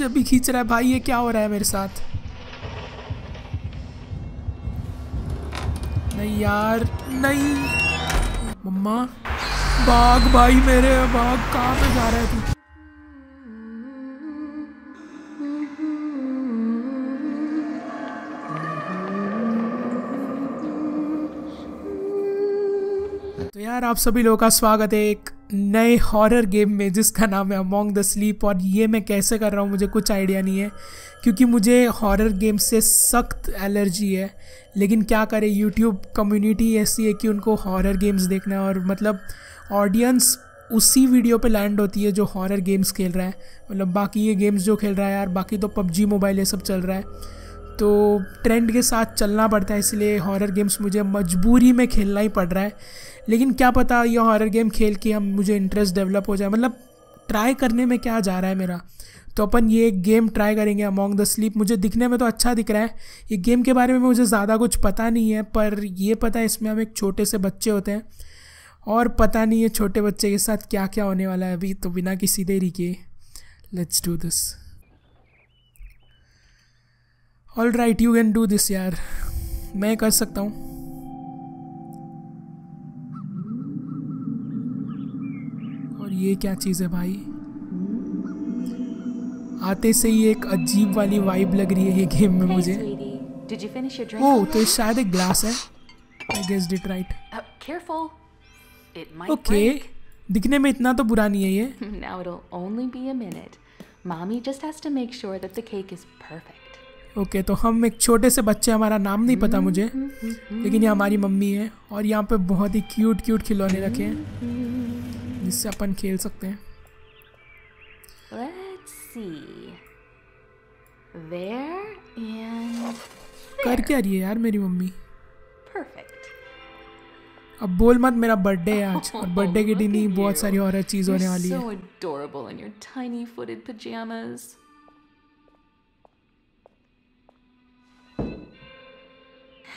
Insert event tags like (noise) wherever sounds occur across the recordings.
मुझे भी खींच रहा है, भाई, ये क्या हो रहा है मेरे साथ? नहीं यार, नहीं। मम्मा, बाघ भाई मेरे, बाघ कहाँ पे जा रहा तू? तो यार आप सभी लोगों का स्वागत है एक नए हॉरर गेम में, जिसका नाम है अमोंग द स्लीप और ये मैं कैसे कर रहा हूँ, मुझे कुछ आइडिया नहीं है, क्योंकि मुझे हॉरर गेम से सख्त एलर्जी है। लेकिन क्या करें यूट्यूब कम्युनिटी ऐसी है कि उनको हॉरर गेम्स देखना है, और मतलब ऑडियंस उसी वीडियो पे लैंड होती है जो हॉरर गेम्स खेल रहा है। मतलब बाकी ये गेम्स जो खेल रहा है यार, बाकी तो पबजी मोबाइल ये सब चल रहा है। तो ट्रेंड के साथ चलना पड़ता है, इसलिए हॉरर गेम्स मुझे मजबूरी में खेलना ही पड़ रहा है। लेकिन क्या पता ये हॉरर गेम खेल के हम, मुझे इंटरेस्ट डेवलप हो जाए। मतलब ट्राई करने में क्या जा रहा है मेरा? तो अपन ये गेम ट्राई करेंगे अमोंग द स्लीप मुझे दिखने में तो अच्छा दिख रहा है। ये गेम के बारे में मुझे ज़्यादा कुछ पता नहीं है, पर ये पता है इसमें हम एक छोटे से बच्चे होते हैं। और पता नहीं है छोटे बच्चे के साथ क्या क्या होने वाला है अभी तो बिना किसी देरी के let's do this all right you can do this यार। मैं कर सकता हूँ। और ये क्या चीज़ है भाई? आते से ही एक अजीब वाली वाइब लग रही है ये गेम में मुझे। ओ oh, तो शायद एक ग्लास है। I guess did right okay दिखने में इतना तो बुरा नहीं है ये। ओके तो हम एक छोटे से बच्चे हमारा नाम नहीं पता मुझे लेकिन ये हमारी मम्मी है और यहाँ पे बहुत ही क्यूट क्यूट खिलौने रखे हैं जिससे अपन खेल सकते हैं। कर क्या रही है यार मेरी मम्मी? Perfect. अब बोल मत मेरा बर्थडे है आज और बर्थडे के (laughs) दिन ही बहुत सारी और चीज़ होने वाली है।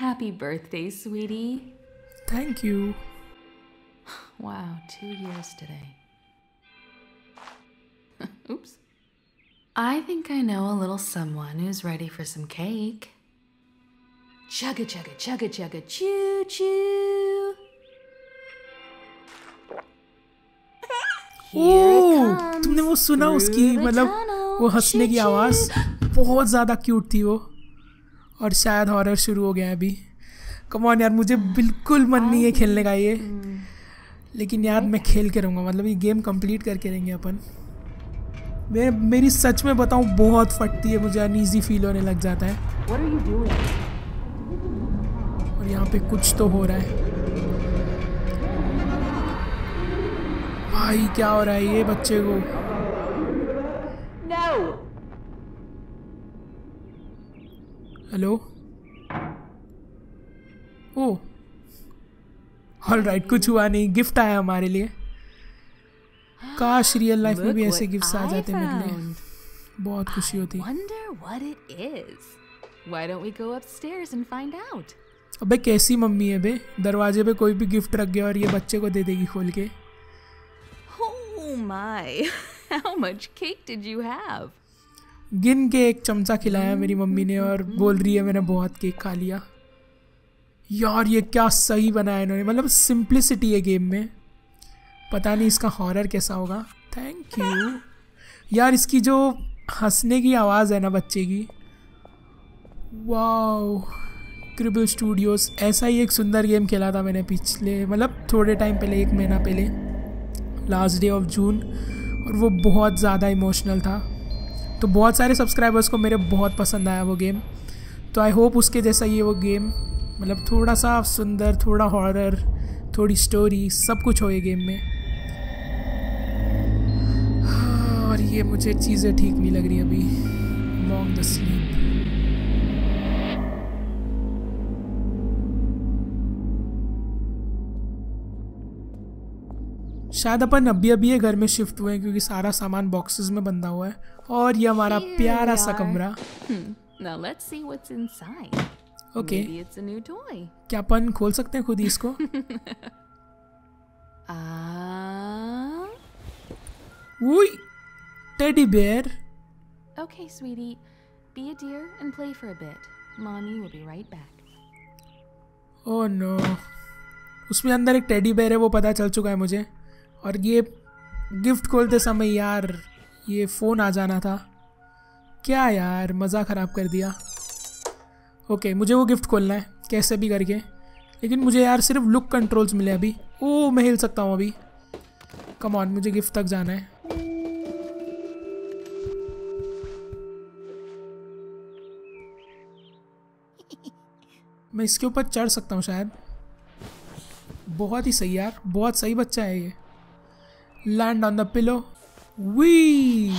Happy birthday, sweetie. Thank you (sighs) Wow, two years today. (laughs) Oops. I think I know a little someone who's ready for some cake. Chugga chugga chugga chugga choo choo. Oh तुमने वो सुना उसकी through the मतलब tunnel. वो हंसने की Choo-choo. आवाज़ बहुत ज़्यादा क्यूट थी वो और शायद हॉरर शुरू हो गया है अभी। कम ऑन यार मुझे बिल्कुल मन नहीं है खेलने का ये। लेकिन यार मैं खेल के रहूँगा मतलब ये गेम कंप्लीट करके रहेंगे अपन। मैं मेरी सच में बताऊँ बहुत फटती है मुझे अनईजी फील होने लग जाता है? और यहाँ पे कुछ तो हो रहा है। भाई क्या हो रहा है ये बच्चे को? No! Hello oh all right कुछ हुआ नहीं। गिफ्ट आया हमारे लिए। काश रियल लाइफ में भी ऐसे गिफ्ट्स आ जाते मेरे लिए। बहुत खुशी होती. Why don't we go upstairs and find out? अबे कैसी मम्मी है बे? दरवाजे पे कोई भी गिफ्ट रख गया और ये बच्चे को दे देगी खोल के। Oh my! (laughs) How much cake did you have? गिन के एक चमचा खिलाया मेरी मम्मी ने और बोल रही है मैंने बहुत केक खा लिया. यार ये क्या सही बनाया इन्होंने। मतलब सिंप्लिसिटी है गेम में। पता नहीं इसका हॉरर कैसा होगा। थैंक यू (laughs) यार इसकी जो हंसने की आवाज़ है ना बच्चे की। वाओ क्रिबल स्टूडियोज ऐसा ही एक सुंदर गेम खेला था मैंने पिछले मतलब थोड़े टाइम पहले एक महीना पहले। लास्ट डे ऑफ़ जून और वो बहुत ज़्यादा इमोशनल था। तो बहुत सारे सब्सक्राइबर्स को मेरे बहुत पसंद आया वो गेम तो आई होप उसके जैसा ये वो गेम मतलब थोड़ा सा सुंदर, थोड़ा हॉरर थोड़ी स्टोरी सब कुछ हो ये गेम में। और ये मुझे चीज़ें ठीक नहीं लग रही अभी। लॉन्ग द स्लीप शायद अपन अभी अभी ये घर में शिफ्ट हुए हैं क्योंकि सारा सामान बॉक्सेस में बंधा हुआ है और ये हमारा प्यारा सा कमरा Hmm. Now let's see what's inside. Okay Maybe it's a new toy. क्या अपन खोल सकते हैं खुद ही इसको Ah. Teddy bear Okay, sweetie. Be a dear and play for a bit. Mommy will be right back. Oh no उसमें अंदर एक टेडी बेयर है वो पता चल चुका है मुझे और ये गिफ्ट खोलते समय यार ये फ़ोन आ जाना था। क्या यार, मज़ा ख़राब कर दिया। ओके, मुझे वो गिफ्ट खोलना है, कैसे भी करके। लेकिन मुझे यार सिर्फ़ लुक कंट्रोल्स मिले अभी। ओ, मैं हिल सकता हूँ अभी। कम ऑन मुझे गिफ्ट तक जाना है। मैं इसके ऊपर चढ़ सकता हूँ शायद। बहुत ही सही यार, बहुत सही बच्चा है ये। Land on the pillow whee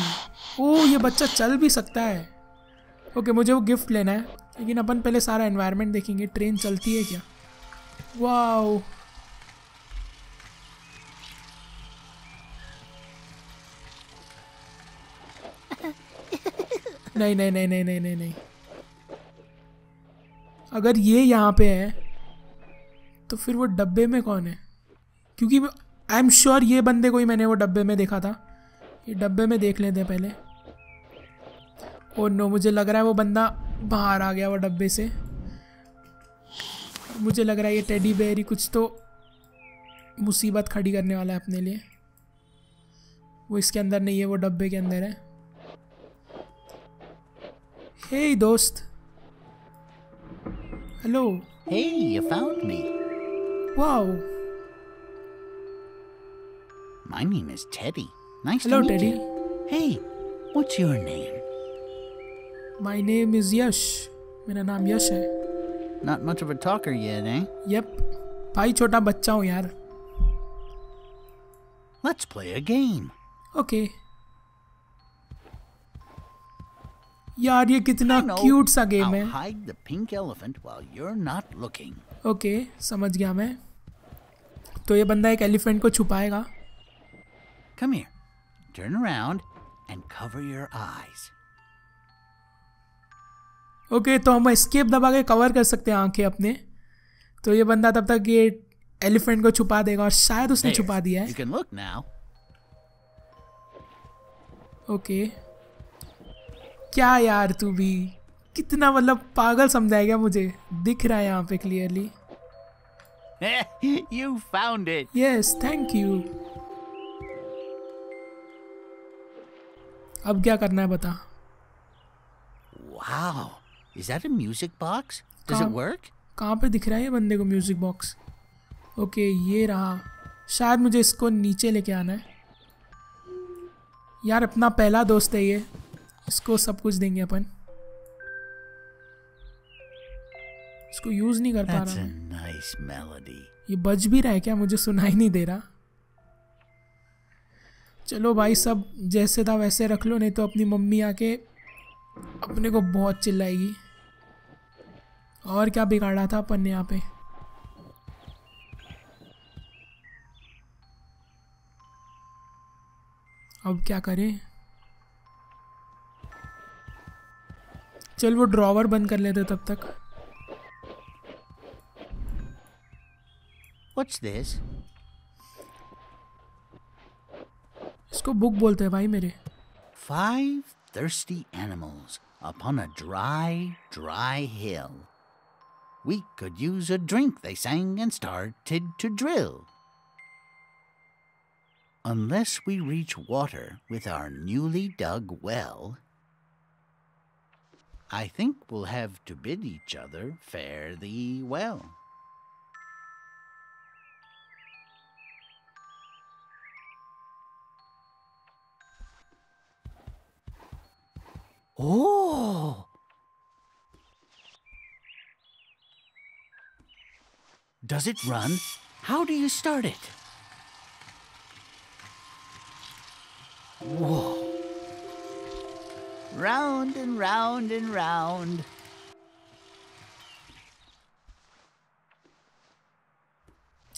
oh ये बच्चा चल भी सकता है। ओके okay, मुझे वो गिफ्ट लेना है। लेकिन अपन पहले सारा एनवायरनमेंट देखेंगे। ट्रेन चलती है क्या? वाओ नहीं नहीं नहीं नहीं नहीं नहीं। नहीं अगर ये यहाँ पे है तो फिर वो डब्बे में कौन है? क्योंकि आई एम श्योर ये बंदे को ही मैंने वो डब्बे में देखा था। ये डब्बे में देख लेते हैं पहले। और नो मुझे लग रहा है वो बंदा बाहर आ गया वो डब्बे से। मुझे लग रहा है ये टेडी बेयर ही कुछ तो मुसीबत खड़ी करने वाला है अपने लिए। वो इसके अंदर नहीं है वो डब्बे के अंदर है। हे hey, दोस्त। Hello Hey, you found me. Wow My name is Teddy. Nice Hello, to meet Teddy. you. Hey, what's your name? My name is Yash मेरा नाम यश है Not much of a talker yet, eh? Yup भाई छोटा बच्चा हूँ यार Let's play a game. Okay यार ये कितना No, क्यूट सा गेम I'll है hide the pink elephant while you're not looking. Okay समझ गया मैं तो ये बंदा एक एलिफेंट को छुपाएगा Come here. Turn around and cover your eyes. Okay तो हम एस्केप दबा के कवर कर सकते हैं आँखें अपने तो ये बंदा तब तक ये एलिफेंट को छुपा देगा और शायद उसने There. छुपा दिया है can look now. ओके क्या यार तू भी कितना मतलब पागल समझाएगा मुझे दिख रहा है यहाँ पे clearly (laughs) you found it. Yes thank you अब क्या करना है बता। Wow. Is that a music box? Does it Come. work? कहाँ पे दिख रहा है ये बंदे को म्यूज़िक बॉक्स ओके ये रहा। शायद मुझे इसको नीचे लेके आना है। यार अपना पहला दोस्त है ये। इसको सब कुछ देंगे अपन। इसको यूज़ नहीं कर पा रहा। nice ये बज भी रहा है क्या? मुझे सुनाई नहीं दे रहा। चलो भाई सब जैसे था वैसे रख लो, नहीं तो अपनी मम्मी आके अपने को बहुत चिल्लाएगी। और क्या बिगाड़ा था अपन ने यहाँ पे? अब क्या करें? चल वो ड्रॉवर बंद कर लेते तब तक। What's this? इसको बुक बोलते हैं भाई मेरे Five thirsty animals upon a dry, dry hill. We could use a drink, they sang and started to drill. Unless we reach water with our newly dug well, I think we'll have to bid each other fare thee well. Oh! Does it run? How do you start it? Whoa! Round and round and round.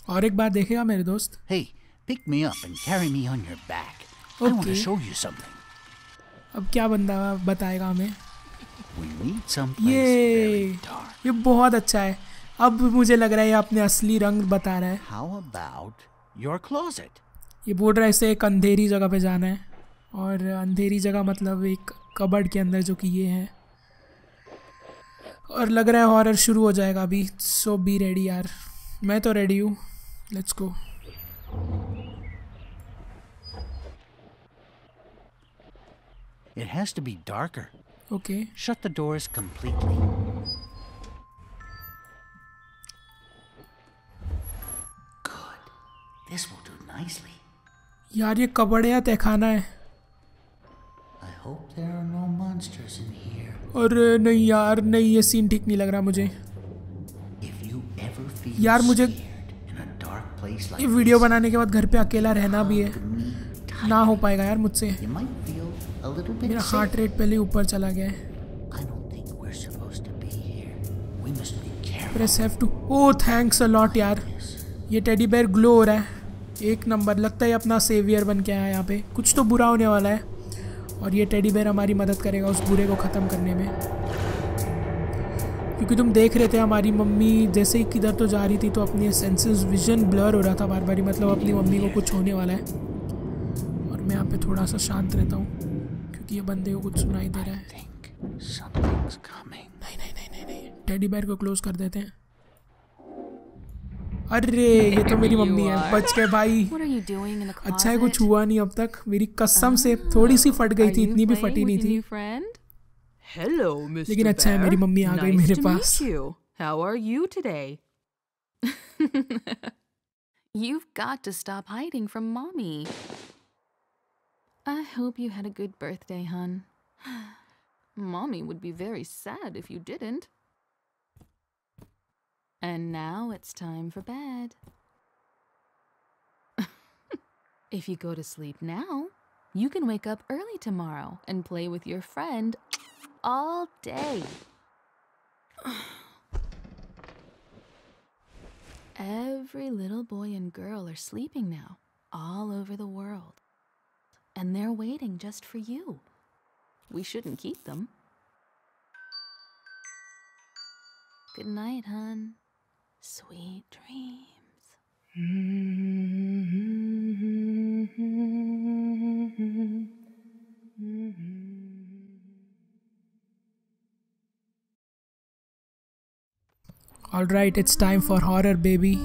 और एक बार देखेगा मेरे दोस्त Hey, pick me up and carry me on your back. I want to Okay. show you something. अब क्या बंदा बताएगा हमें? ये ये बहुत अच्छा है। अब मुझे लग रहा है ये अपने असली रंग बता रहा है। How about your closet? ये बोल रहा है इसे एक अंधेरी जगह पे जाना है। और अंधेरी जगह मतलब एक कबर्ड के अंदर जो कि ये है। और लग रहा है हॉरर शुरू हो जाएगा अभी सो बी रेडी यार। मैं तो रेडी हूँ। Let's go It has to be darker. Okay Shut the doors completely. Good. This will do nicely. यार ये कबड़ या तहखाना है I hope there are no monsters in here. और नहीं यार नहीं ये सीन ठीक नहीं लग रहा मुझे If you ever feel यार, मुझे- ये वीडियो बनाने के बाद घर पे अकेला रहना भी है ना हो पाएगा यार मुझसे a little bit मेरा. हार्ट रेट पहले ऊपर चला गया है। I don't think we're supposed to be here. We must be careful. Press have to oh thanks a lot यार। ये टेडी बेयर ग्लो हो रहा है। एक नंबर लगता है अपना सेवियर बन के आया यहाँ पे। कुछ तो बुरा होने वाला है। और ये टेडी बेयर हमारी मदद करेगा उस बुरे को ख़त्म करने में। क्योंकि तुम देख रहे थे हमारी मम्मी जैसे ही किधर तो जा रही थी तो अपने सेंसेस विजन ब्लर हो रहा था बार बार मतलब अपनी मम्मी को कुछ होने वाला है। और मैं यहाँ पे थोड़ा सा शांत रहता हूँ। ये बंदे को कुछ सुनाई दे रहा है. नहीं नहीं नहीं नहीं नहीं टेडी बेयर को क्लोज कर देते हैं अरे ये तो मेरी मम्मी है बच गए भाई? अच्छा है कुछ हुआ नहीं अब तक मेरी कसम से थोड़ी सी फट गई थी इतनी भी फटी नहीं थी? Hello, Mr. लेकिन अच्छा है, मेरी. मम्मी आ गई nice मेरे पास। How are you today? You've got to stop hiding from mommy. I hope you had a good birthday, hon. (gasps) mommy would be very sad if you didn't. And now it's time for bed. (laughs) if you go to sleep now, you can wake up early tomorrow and play with your friend (sniffs) all day. (sighs) Every little boy and girl are sleeping now, all over the world And they're waiting just for you. We shouldn't keep them. Good night, hun. Sweet dreams. All right it's time for horror baby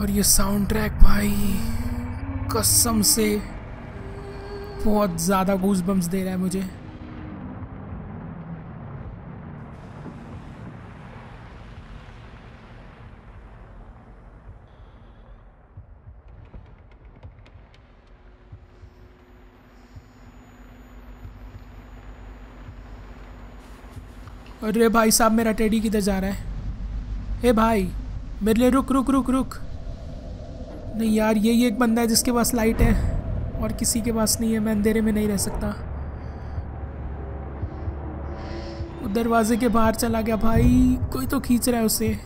और ये sound track भाई कसम से बहुत ज़्यादा goose bumps दे रहा है मुझे। अरे भाई साहब, मेरा टेडी किधर जा रहा है? ए भाई, मेरे लिए रुक रुक रुक रुक। नहीं यार, यही एक बंदा है जिसके पास लाइट है और किसी के पास नहीं है, मैं अंधेरे में नहीं रह सकता। दरवाजे के बाहर चला गया भाई, कोई तो खींच रहा है उसे।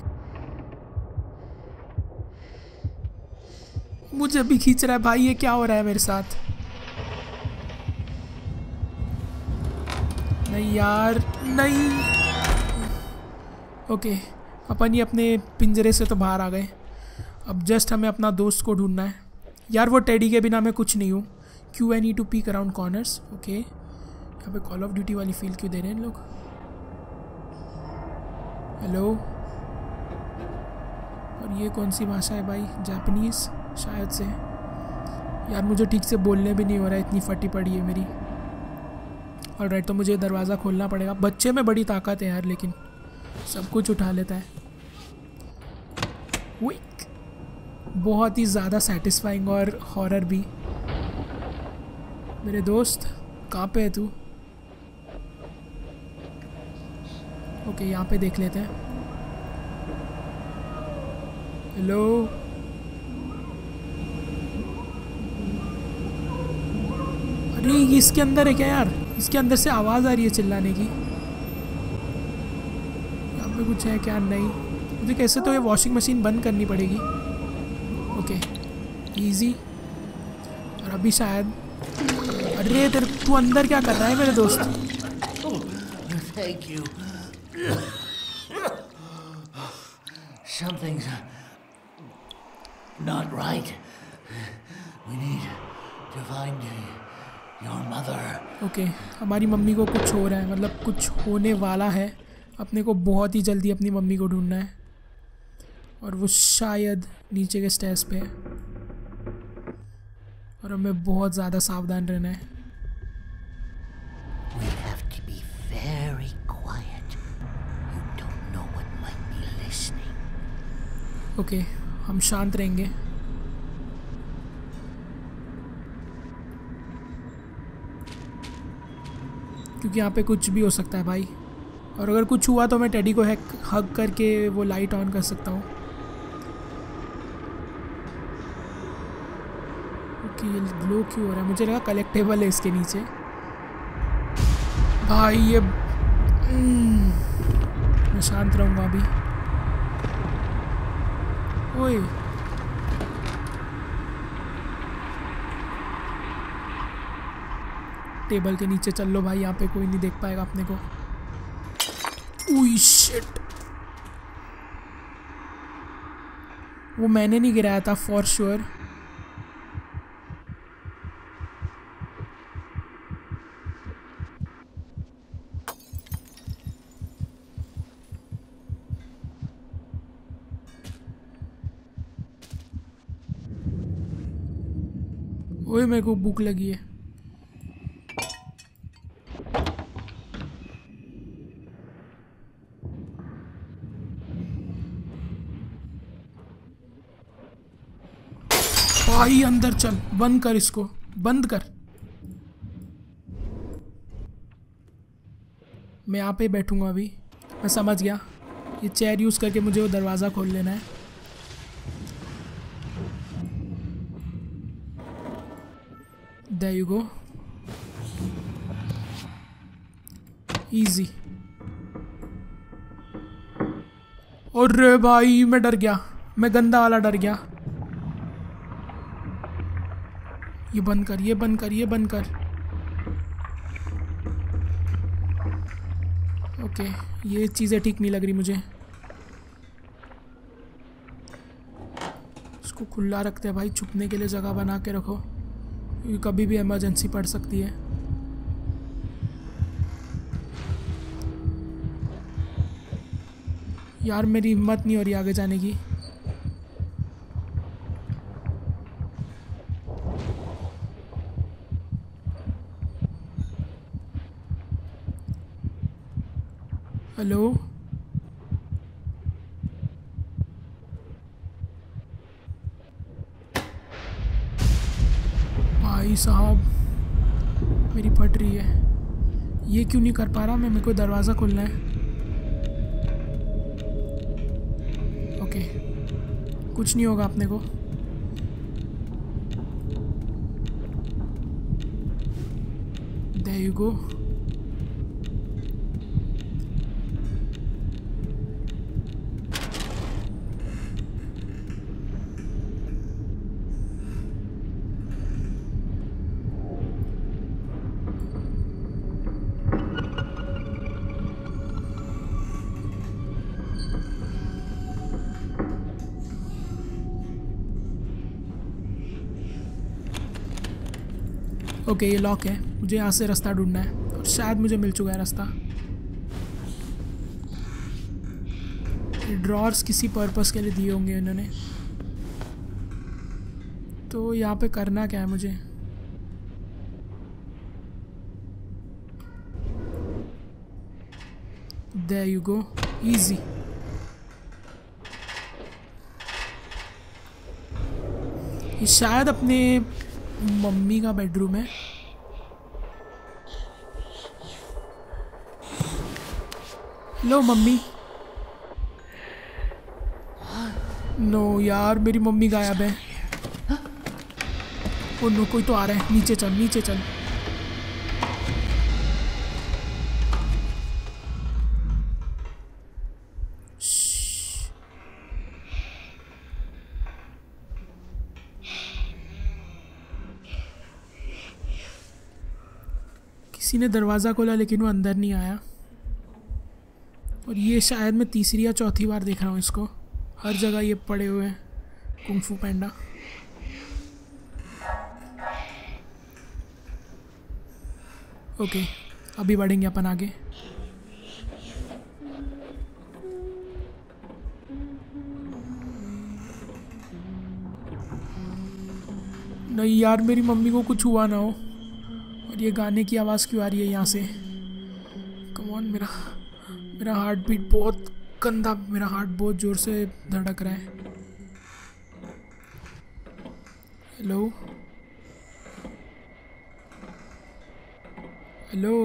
मुझे भी खींच रहा है भाई, ये क्या हो रहा है मेरे साथ? नहीं यार, नहीं। ओके, अपन ये अपने पिंजरे से तो बाहर आ गए। अब जस्ट हमें अपना दोस्त को ढूंढना है। यार, वो टेडी के बिना मैं कुछ नहीं हूँ। Q I need to peek around corners okay यहाँ पे कॉल ऑफ़ ड्यूटी वाली फील क्यों दे रहे हैं लोग? हेलो और ये कौन सी भाषा है भाई? जापनीज़ शायद से। यार, मुझे ठीक से बोलने भी नहीं हो रहा है, इतनी फटी पड़ी है मेरी। और राइट तो मुझे दरवाज़ा खोलना पड़ेगा। बच्चे में बड़ी ताकत है यार, लेकिन सब कुछ उठा लेता है। विक बहुत ही ज़्यादा सेटिस्फाइंग और हॉरर भी। मेरे दोस्त, कहाँ पे है तू? ओके यहाँ पे देख लेते हैं। हेलो अरे, इसके अंदर है क्या यार? इसके अंदर से आवाज़ आ रही है चिल्लाने की। यहाँ पे कुछ है क्या? नहीं। मुझे कैसे तो ये वॉशिंग मशीन बंद करनी पड़ेगी। ओके इजी और अभी शायद अरे तेरे तू अंदर क्या कर रहा है मेरे दोस्त? Thank you. Something's not right. We need to find Your mother. Okay हमारी मम्मी को कुछ हो रहा है। मतलब कुछ होने वाला है। अपने को बहुत ही जल्दी अपनी मम्मी को ढूंढना है। और वो शायद नीचे के स्टेज पे है। और हमें बहुत ज़्यादा सावधान रहना है. ओके हम शांत रहेंगे। क्योंकि यहाँ पे कुछ भी हो सकता है भाई। और अगर कुछ हुआ तो मैं टेडी को हैक हक करके वो लाइट ऑन कर सकता हूँ। ओके ये ग्लो क्यों हो रहा है? मुझे लगा कलेक्टेबल है इसके नीचे। भाई ये हम्म, मैं शांत रहूँगा अभी। ओए। टेबल के नीचे चल लो भाई यहाँ पे कोई नहीं देख पाएगा अपने को। शिट वो मैंने नहीं गिराया था फॉर श्योर ओए मेरे को भूख लगी है। भाई, अंदर चल। बंद कर इसको। बंद कर। मैं यहाँ पे बैठूँगा अभी। मैं समझ गया। ये चेयर यूज़ करके मुझे वो दरवाज़ा खोल लेना है। There you go. Easy. अरे भाई, मैं डर गया। मैं गंदा वाला डर गया। ये बंद कर, ये बंद कर, ये बंद कर। ओके ये चीज़ें ठीक नहीं लग रही मुझे। इसको खुला रखते हैं भाई, छुपने के लिए जगह बना के रखो। कभी भी इमरजेंसी पड़ सकती है। यार मेरी हिम्मत नहीं हो रही आगे जाने की हेलो भाई साहब, मेरी फट रही है। ये क्यों नहीं कर पा रहा? मैं मेरे को दरवाज़ा खोलना है। ओके। कुछ नहीं होगा अपने को। There you go. ओके, ये लॉक है। मुझे यहाँ से रास्ता ढूंढना है। और शायद मुझे मिल चुका है रास्ता। ड्रॉर्स किसी पर्पस के लिए दिए होंगे इन्होंने। तो यहाँ पे करना क्या है मुझे? There you go. Easy. ये शायद अपने मम्मी का बेडरूम है। लो मम्मी। नो यार, मेरी मम्मी गायब है। ओ नो, कोई तो आ रहा है। नीचे चल नीचे चल। किसी ने दरवाज़ा खोला, लेकिन वो अंदर नहीं आया। और ये शायद मैं तीसरी या चौथी बार देख रहा हूँ इसको। हर जगह ये पड़े हुए हैं। कुंफू पैंडा। ओके, अभी बढ़ेंगे अपन आगे। नहीं यार, मेरी मम्मी को कुछ हुआ ना हो। ये गाने की आवाज़ क्यों आ रही है यहाँ से? कमॉन मेरा मेरा हार्ट बीट बहुत गंदा, मेरा हार्ट बहुत ज़ोर से धड़क रहा है। हेलो हेलो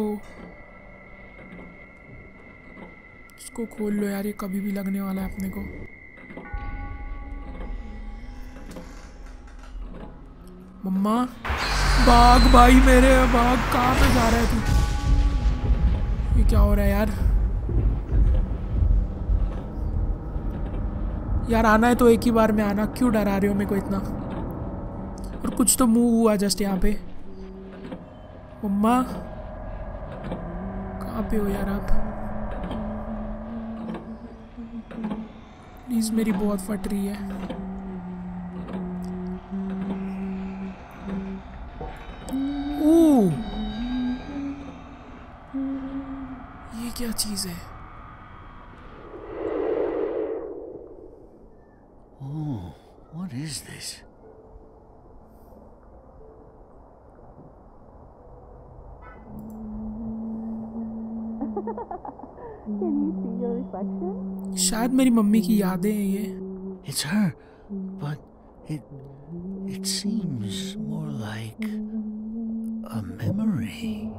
इसको खोल लो यार, ये कभी भी लगने वाला है अपने को। मम्मा? भाग भाई मेरे भाग कहाँ पे जा रहा तू? ये क्या हो रहा है यार? यार आना है तो एक ही बार में आना। क्यों डरा रहे हो मेरे को इतना? और कुछ तो मूव हुआ जस्ट यहाँ पे। मम्मा, कहाँ पे हो यार आप? प्लीज़ मेरी बहुत फट रही है। ये क्या चीज़ है Oh, what is this? Can you see your reflection? शायद मेरी मम्मी की यादें हैं ये It's her, but it it seems more like a memory.